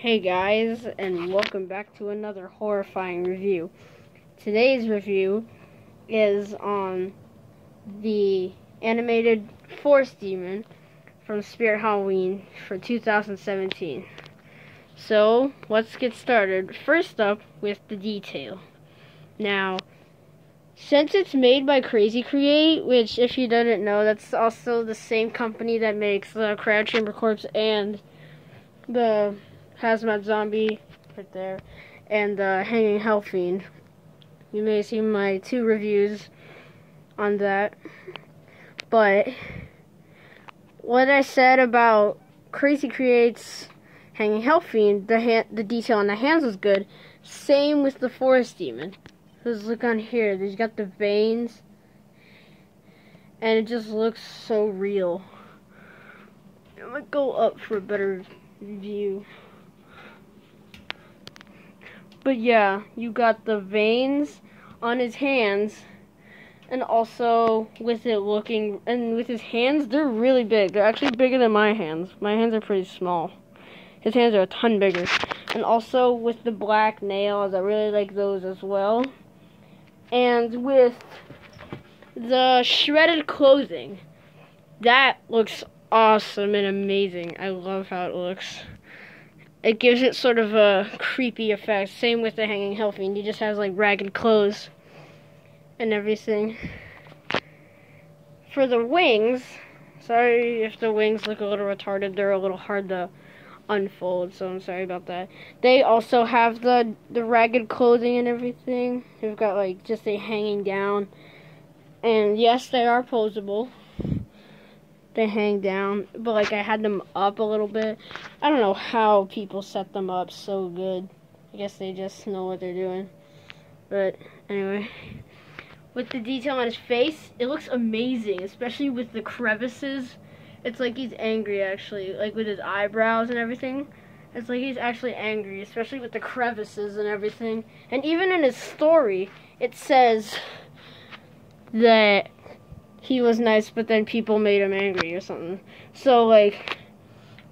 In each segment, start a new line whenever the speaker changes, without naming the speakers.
Hey guys, and welcome back to another horrifying review. Today's review is on the animated Forest Demon from Spirit Halloween for 2017. So, let's get started. First up with the detail. Now, since it's made by Crazy Create, which if you didn't know, that's also the same company that makes the Cryo Chamber Corpse and the Hazmat Zombie right there, and uh, Hanging Hellfiend. You may see my two reviews on that. But what I said about Crazy Creates Hanging Hellfiend, the hand, the detail on the hands was good. Same with the Forest Demon. Because look on here, there's got the veins, and it just looks so real. I'm gonna go up for a better view. But yeah, you got the veins on his hands and also with it looking and with his hands they're really big. They're actually bigger than my hands. My hands are pretty small. His hands are a ton bigger. And also with the black nails, I really like those as well. And with the shredded clothing, that looks awesome and amazing. I love how it looks it gives it sort of a creepy effect. Same with the hanging Hellfiend. He just has like ragged clothes and everything. For the wings, sorry if the wings look a little retarded. They're a little hard to unfold, so I'm sorry about that. They also have the the ragged clothing and everything. They've got like just a hanging down. And yes, they are posable they hang down, but like I had them up a little bit. I don't know how people set them up so good. I guess they just know what they're doing. But anyway, with the detail on his face, it looks amazing, especially with the crevices. It's like he's angry actually, like with his eyebrows and everything. It's like he's actually angry, especially with the crevices and everything. And even in his story, it says that he was nice, but then people made him angry or something. So like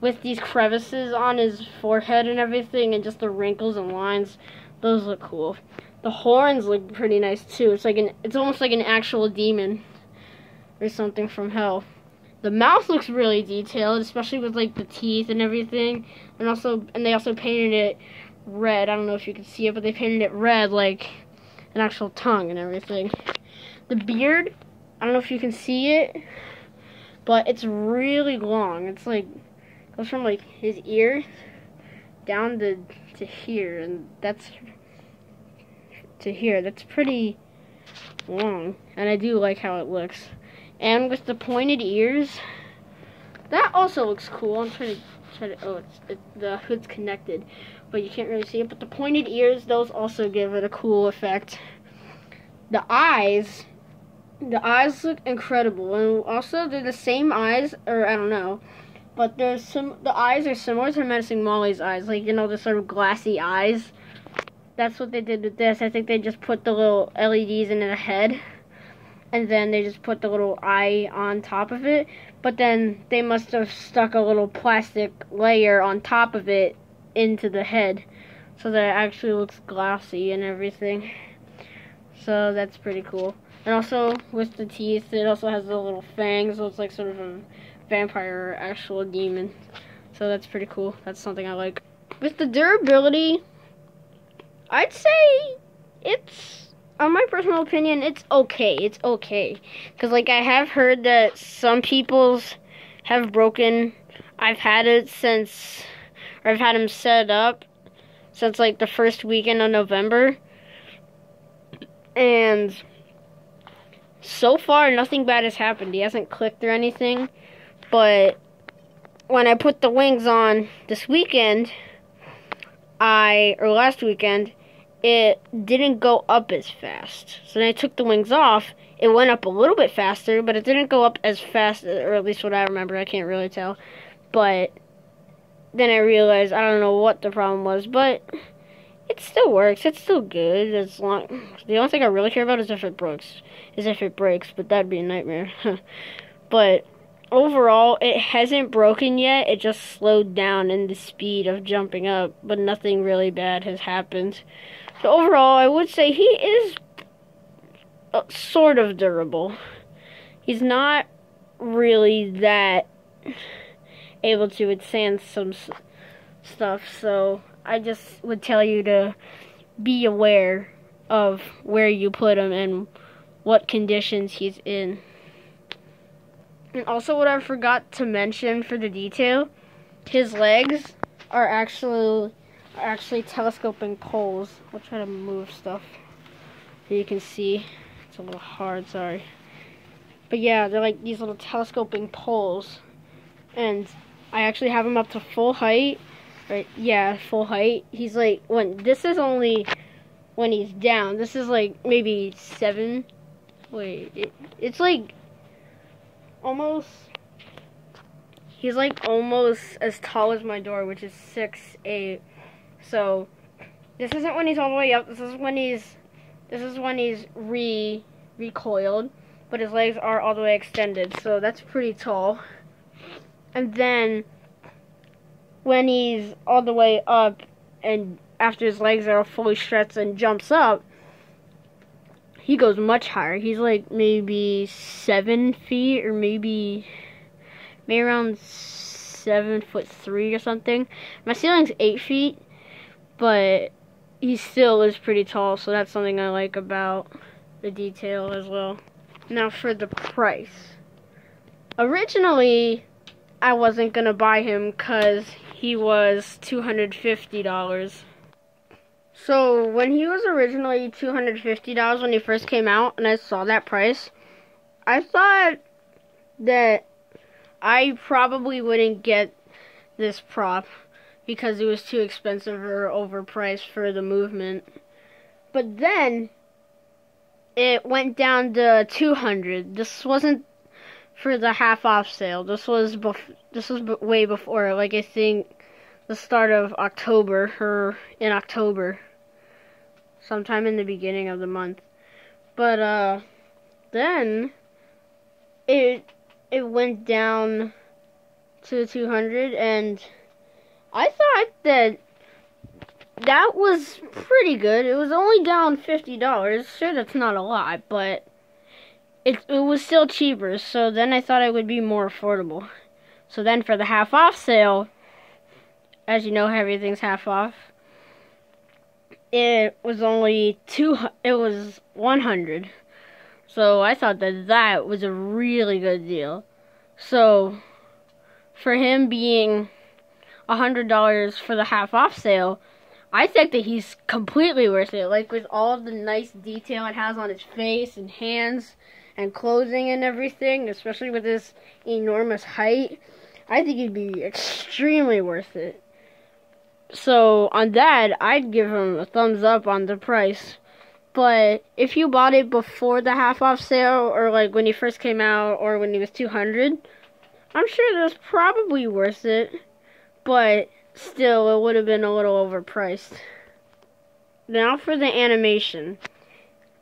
with these crevices on his forehead and everything, and just the wrinkles and lines, those look cool. The horns look pretty nice too. It's like an, it's almost like an actual demon or something from hell. The mouth looks really detailed, especially with like the teeth and everything, and also and they also painted it red. I don't know if you can see it, but they painted it red like an actual tongue and everything. The beard I don't know if you can see it, but it's really long. It's like goes from like his ear down to to here, and that's to here. That's pretty long, and I do like how it looks. And with the pointed ears, that also looks cool. I'm trying to try to. Oh, it's it, the hood's connected, but you can't really see it. But the pointed ears, those also give it a cool effect. The eyes the eyes look incredible, and also they're the same eyes, or I don't know, but there's some. The eyes are similar to Menacing Molly's eyes, like you know the sort of glassy eyes. That's what they did with this. I think they just put the little LEDs in the head, and then they just put the little eye on top of it. But then they must have stuck a little plastic layer on top of it into the head, so that it actually looks glassy and everything. So that's pretty cool. And also with the teeth, it also has the little fangs, so it's like sort of a vampire or actual demon. So that's pretty cool. That's something I like. With the durability, I'd say it's, on my personal opinion, it's okay. It's okay. Because, like, I have heard that some people's have broken. I've had it since, or I've had them set up since, like, the first weekend of November. And so far, nothing bad has happened. He hasn't clicked or anything. But when I put the wings on this weekend, I, or last weekend, it didn't go up as fast. So then I took the wings off. It went up a little bit faster, but it didn't go up as fast, or at least what I remember. I can't really tell. But then I realized I don't know what the problem was, but it still works. It's still good as long. The only thing I really care about is if it breaks, is if it breaks. But that'd be a nightmare. but overall, it hasn't broken yet. It just slowed down in the speed of jumping up, but nothing really bad has happened. So overall, I would say he is uh, sort of durable. He's not really that able to withstand some stuff, so I just would tell you to be aware of where you put him and what conditions he's in. And also, what I forgot to mention for the detail, his legs are actually are actually telescoping poles. I'll try to move stuff so you can see. It's a little hard, sorry. But yeah, they're like these little telescoping poles, and I actually have him up to full height. Right? Yeah, full height. He's like when this is only when he's down. This is like maybe seven. Wait, it, it's like almost. He's like almost as tall as my door, which is six eight. So this isn't when he's all the way up. This is when he's. This is when he's re recoiled, but his legs are all the way extended. So that's pretty tall. And then when he's all the way up and after his legs are fully stretched and jumps up, he goes much higher. He's like maybe seven feet or maybe maybe around seven foot three or something. My ceiling's eight feet, but he still is pretty tall, so that's something I like about the detail as well. Now for the price. Originally, I wasn't gonna buy him because he was two hundred fifty dollars. So when he was originally two hundred fifty dollars when he first came out, and I saw that price, I thought that I probably wouldn't get this prop because it was too expensive or overpriced for the movement. But then it went down to two hundred. This wasn't for the half off sale. This was bef- this was b- way before. Like I think the start of October or in October sometime in the beginning of the month. But uh then it it went down to 200 and I thought that that was pretty good. It was only down $50. Sure that's not a lot, but it it was still cheaper. So then I thought it would be more affordable. So then for the half off sale, as you know everything's half off it was only two. It was one hundred. So I thought that that was a really good deal. So for him being a hundred dollars for the half off sale, I think that he's completely worth it. Like with all the nice detail it has on his face and hands and clothing and everything, especially with his enormous height, I think he'd be extremely worth it. So on that, I'd give him a thumbs up on the price. But if you bought it before the half off sale, or like when he first came out, or when he was 200, I'm sure that's probably worth it. But still, it would have been a little overpriced. Now for the animation.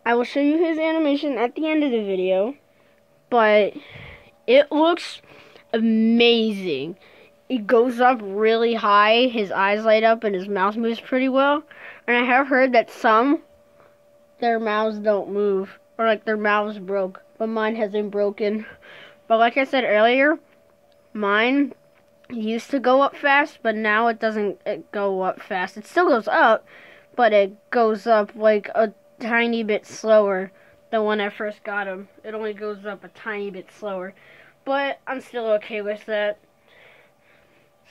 I will show you his animation at the end of the video. But it looks amazing it goes up really high, his eyes light up, and his mouth moves pretty well. And I have heard that some, their mouths don't move, or like their mouths broke, but mine hasn't broken. But like I said earlier, mine used to go up fast, but now it doesn't it go up fast. It still goes up, but it goes up like a tiny bit slower than when I first got him. It only goes up a tiny bit slower. But I'm still okay with that.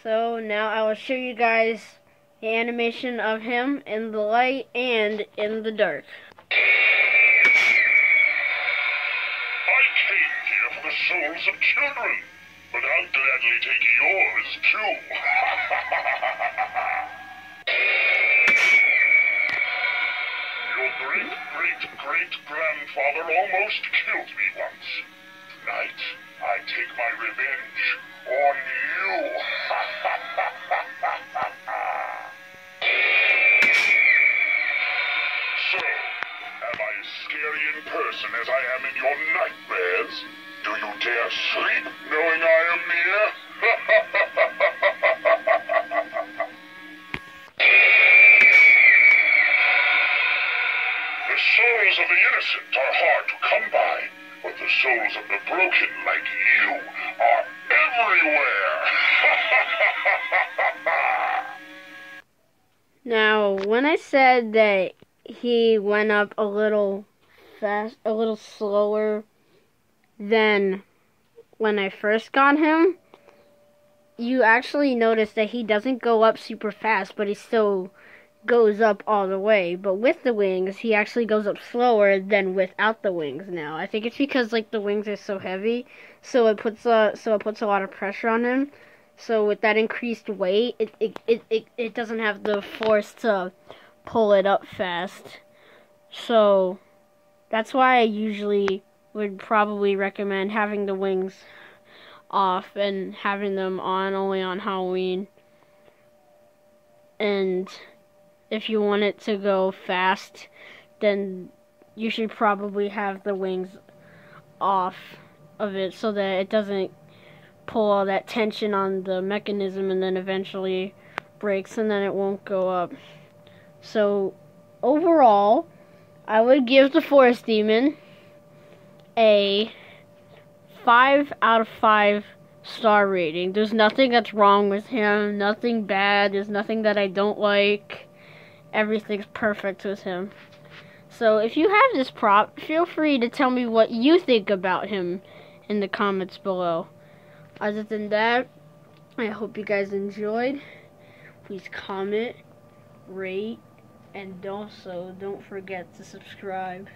So now I will show you guys the animation of him in the light and in the dark.
I came here for the souls of children, but I'll gladly take yours too. Your great great great grandfather almost killed me once. Tonight, I take my revenge on you. so, am I as scary in person as I am in your nightmares? Do you dare sleep knowing I innocent are hard to come by, but the souls of the broken like you are everywhere.
Now, when I said that he went up a little fast, a little slower than when I first got him, you actually notice that he doesn't go up super fast, but he still goes up all the way. But with the wings, he actually goes up slower than without the wings. Now, I think it's because like the wings are so heavy, so it puts a so it puts a lot of pressure on him. So with that increased weight, it it, it, it, it doesn't have the force to pull it up fast. So that's why I usually would probably recommend having the wings off and having them on only on Halloween. And if you want it to go fast, then you should probably have the wings off of it so that it doesn't pull all that tension on the mechanism and then eventually breaks and then it won't go up. So overall, I would give the Forest Demon a 5 out of 5 star rating. There's nothing that's wrong with him, nothing bad, there's nothing that I don't like. Everything's perfect with him. So if you have this prop, feel free to tell me what you think about him in the comments below. Other than that, I hope you guys enjoyed. Please comment, rate, and also don't forget to subscribe.